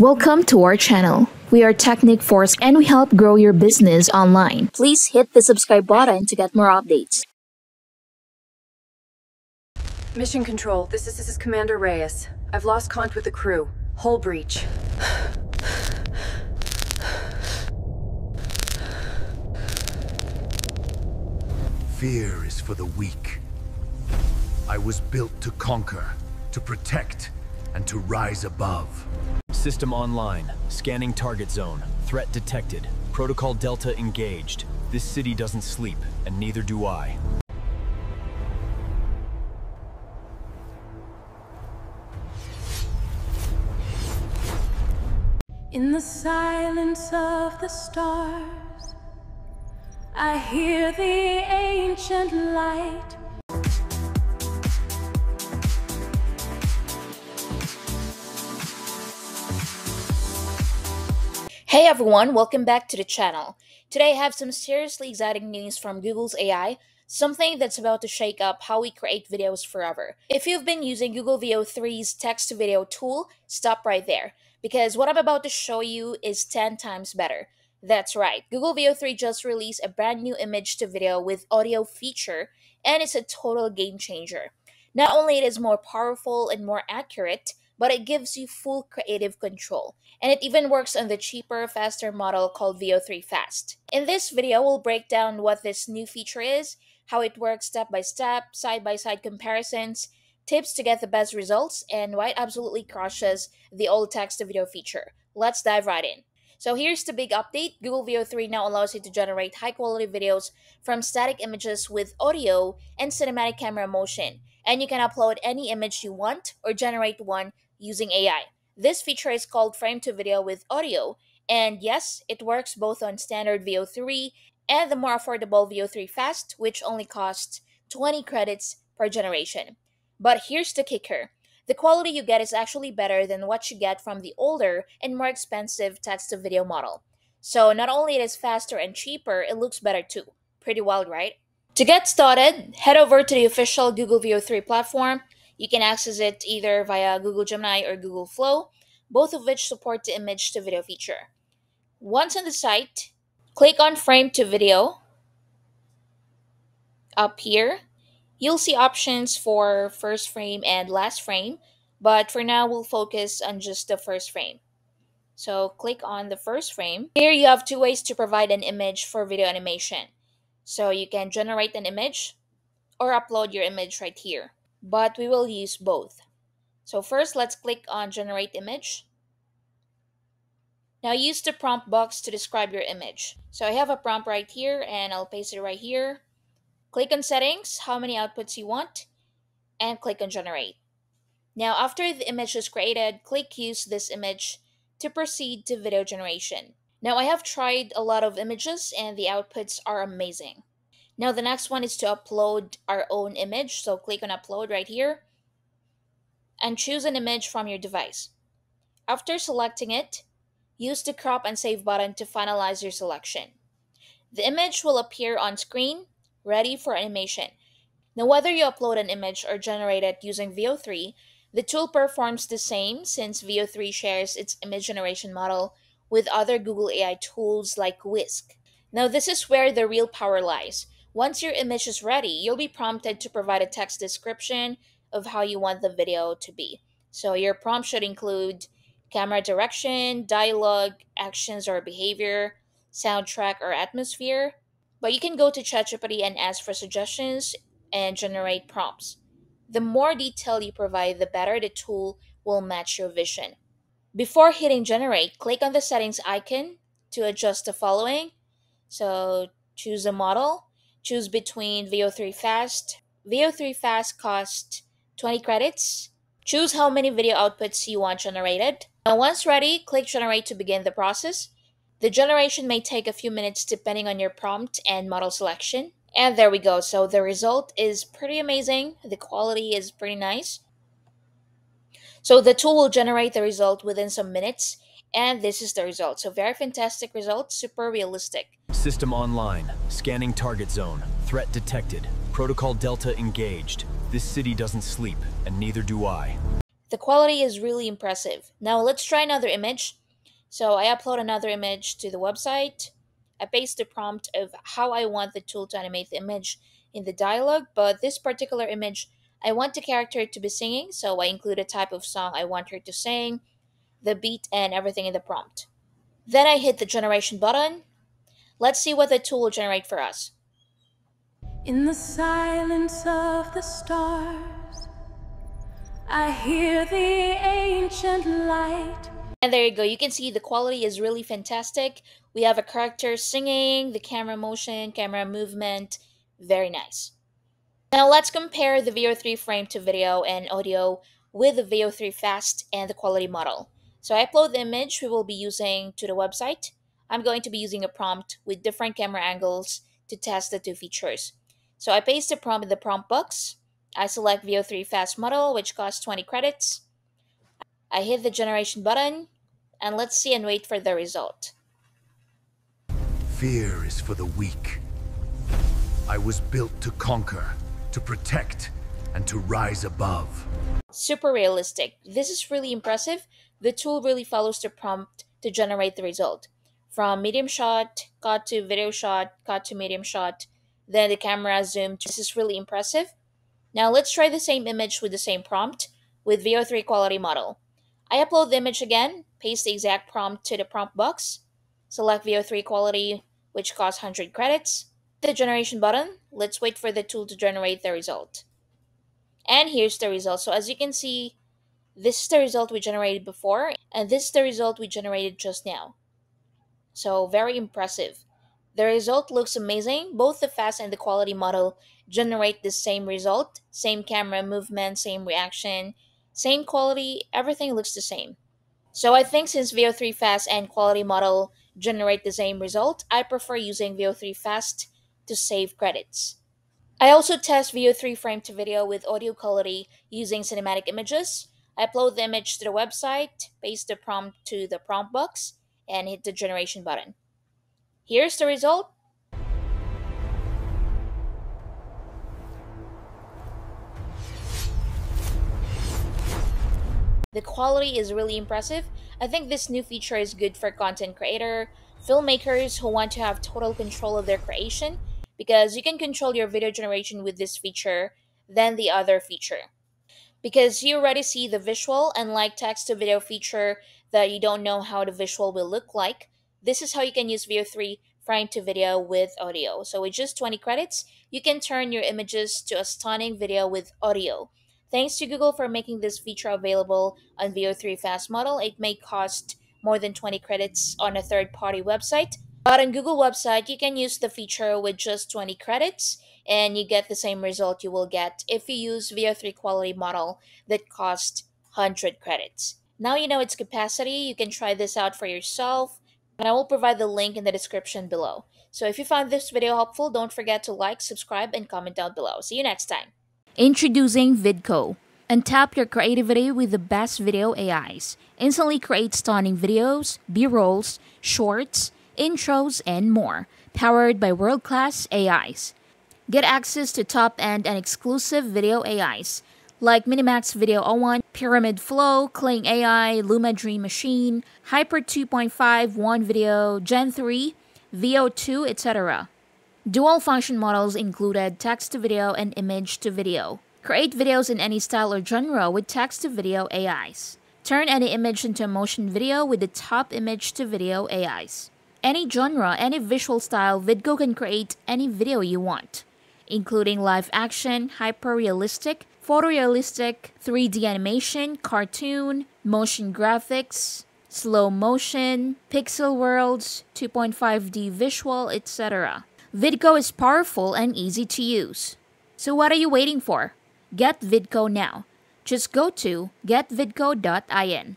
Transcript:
Welcome to our channel. We are Teknikforce and we help grow your business online. Please hit the subscribe button to get more updates. Mission Control, this is, this is Commander Reyes. I've lost contact with the crew. Hull breach. Fear is for the weak. I was built to conquer, to protect, and to rise above. System online. Scanning target zone. Threat detected. Protocol Delta engaged. This city doesn't sleep, and neither do I. In the silence of the stars, I hear the ancient light. Hey everyone, welcome back to the channel. Today I have some seriously exciting news from Google's AI, something that's about to shake up how we create videos forever. If you've been using Google Veo 3's text to video tool, stop right there, because what I'm about to show you is 10 times better. That's right, Google Veo 3 just released a brand new image to video with audio feature, and it's a total game changer. Not only it is more powerful and more accurate, but it gives you full creative control. And it even works on the cheaper, faster model called Veo 3 Fast. In this video, we'll break down what this new feature is, how it works step by step, side by side comparisons, tips to get the best results, and why it absolutely crushes the old text to video feature. Let's dive right in. So here's the big update. Google Veo 3 now allows you to generate high quality videos from static images with audio and cinematic camera motion. And you can upload any image you want or generate one using AI. This feature is called Frame to Video with Audio, and yes, it works both on standard Veo 3 and the more affordable Veo 3 Fast, which only costs 20 credits per generation. But here's the kicker. The quality you get is actually better than what you get from the older and more expensive text to video model. So not only it is faster and cheaper, it looks better too. Pretty wild, right? To get started, head over to the official Google Veo 3 platform you can access it either via Google Gemini or Google Flow, both of which support the image to video feature. Once on the site, click on Frame to Video. Up here, you'll see options for first frame and last frame, but for now we'll focus on just the first frame. So click on the first frame. Here you have two ways to provide an image for video animation. So you can generate an image or upload your image right here but we will use both. So first, let's click on Generate Image. Now use the prompt box to describe your image. So I have a prompt right here and I'll paste it right here. Click on Settings, how many outputs you want, and click on Generate. Now after the image is created, click Use this image to proceed to video generation. Now I have tried a lot of images and the outputs are amazing. Now the next one is to upload our own image. So click on upload right here and choose an image from your device. After selecting it, use the crop and save button to finalize your selection. The image will appear on screen, ready for animation. Now whether you upload an image or generate it using Veo 3, the tool performs the same since Veo 3 shares its image generation model with other Google AI tools like Whisk. Now this is where the real power lies. Once your image is ready, you'll be prompted to provide a text description of how you want the video to be. So your prompt should include camera direction, dialogue, actions or behavior, soundtrack or atmosphere. But you can go to ChatGPT and ask for suggestions and generate prompts. The more detail you provide, the better the tool will match your vision. Before hitting generate, click on the settings icon to adjust the following. So choose a model, choose between Veo 3 Fast. Veo 3 Fast costs 20 credits. Choose how many video outputs you want generated. Now once ready, click Generate to begin the process. The generation may take a few minutes depending on your prompt and model selection. And there we go. So the result is pretty amazing. The quality is pretty nice. So the tool will generate the result within some minutes and this is the result. So very fantastic result, super realistic. System online. Scanning target zone. Threat detected. Protocol Delta engaged. This city doesn't sleep, and neither do I. The quality is really impressive. Now let's try another image. So I upload another image to the website. I paste the prompt of how I want the tool to animate the image in the dialogue, but this particular image, I want the character to be singing, so I include a type of song I want her to sing, the beat, and everything in the prompt. Then I hit the generation button. Let's see what the tool will generate for us. In the silence of the stars, I hear the ancient light. And there you go. You can see the quality is really fantastic. We have a character singing, the camera motion, camera movement. Very nice. Now let's compare the Veo 3 frame to video and audio with the Veo 3 Fast and the quality model. So I upload the image we will be using to the website. I'm going to be using a prompt with different camera angles to test the two features. So I paste the prompt in the prompt box. I select Veo 3 Fast Model, which costs 20 credits. I hit the generation button, and let's see and wait for the result. Fear is for the weak. I was built to conquer, to protect, and to rise above. Super realistic. This is really impressive. The tool really follows the prompt to generate the result. From medium shot, cut to video shot, cut to medium shot, then the camera zoomed. This is really impressive. Now let's try the same image with the same prompt with Veo 3 quality model. I upload the image again, paste the exact prompt to the prompt box, select Veo 3 quality, which costs 100 credits, the generation button, let's wait for the tool to generate the result. And here's the result. So as you can see, this is the result we generated before, and this is the result we generated just now. So very impressive. The result looks amazing. Both the fast and the quality model generate the same result, same camera movement, same reaction, same quality, everything looks the same. So I think since Veo 3 Fast and quality model generate the same result, I prefer using Veo 3 Fast to save credits. I also test Veo 3 frame to video with audio quality using cinematic images. I upload the image to the website, paste the prompt to the prompt box, and hit the generation button. Here's the result. The quality is really impressive. I think this new feature is good for content creator, filmmakers who want to have total control of their creation because you can control your video generation with this feature than the other feature. Because you already see the visual and like text to video feature that you don't know how the visual will look like, this is how you can use Veo 3 frame to video with audio. So with just 20 credits, you can turn your images to a stunning video with audio. Thanks to Google for making this feature available on Veo 3 Fast Model, it may cost more than 20 credits on a third-party website. But on Google website, you can use the feature with just 20 credits and you get the same result you will get if you use Veo 3 quality model that cost 100 credits. Now you know its capacity, you can try this out for yourself and I will provide the link in the description below. So if you found this video helpful, don't forget to like, subscribe, and comment down below. See you next time. Introducing VidCo. Untap your creativity with the best video AIs. Instantly create stunning videos, B-rolls, shorts, intros, and more. Powered by world-class AIs. Get access to top-end and exclusive video AIs like Minimax Video 01, Pyramid Flow, Kling AI, Luma Dream Machine, Haiper 2.5, One Video, Gen 3, Veo 2, etc. Dual function models included text to video and image to video. Create videos in any style or genre with text to video AIs. Turn any image into a motion video with the top image to video AIs. Any genre, any visual style, VidCo can create any video you want, including live action, hyper realistic, photorealistic, 3D animation, cartoon, motion graphics, slow motion, pixel worlds, 2.5D visual, etc. VidCo is powerful and easy to use. So what are you waiting for? Get VidCo now. Just go to getvidco.in.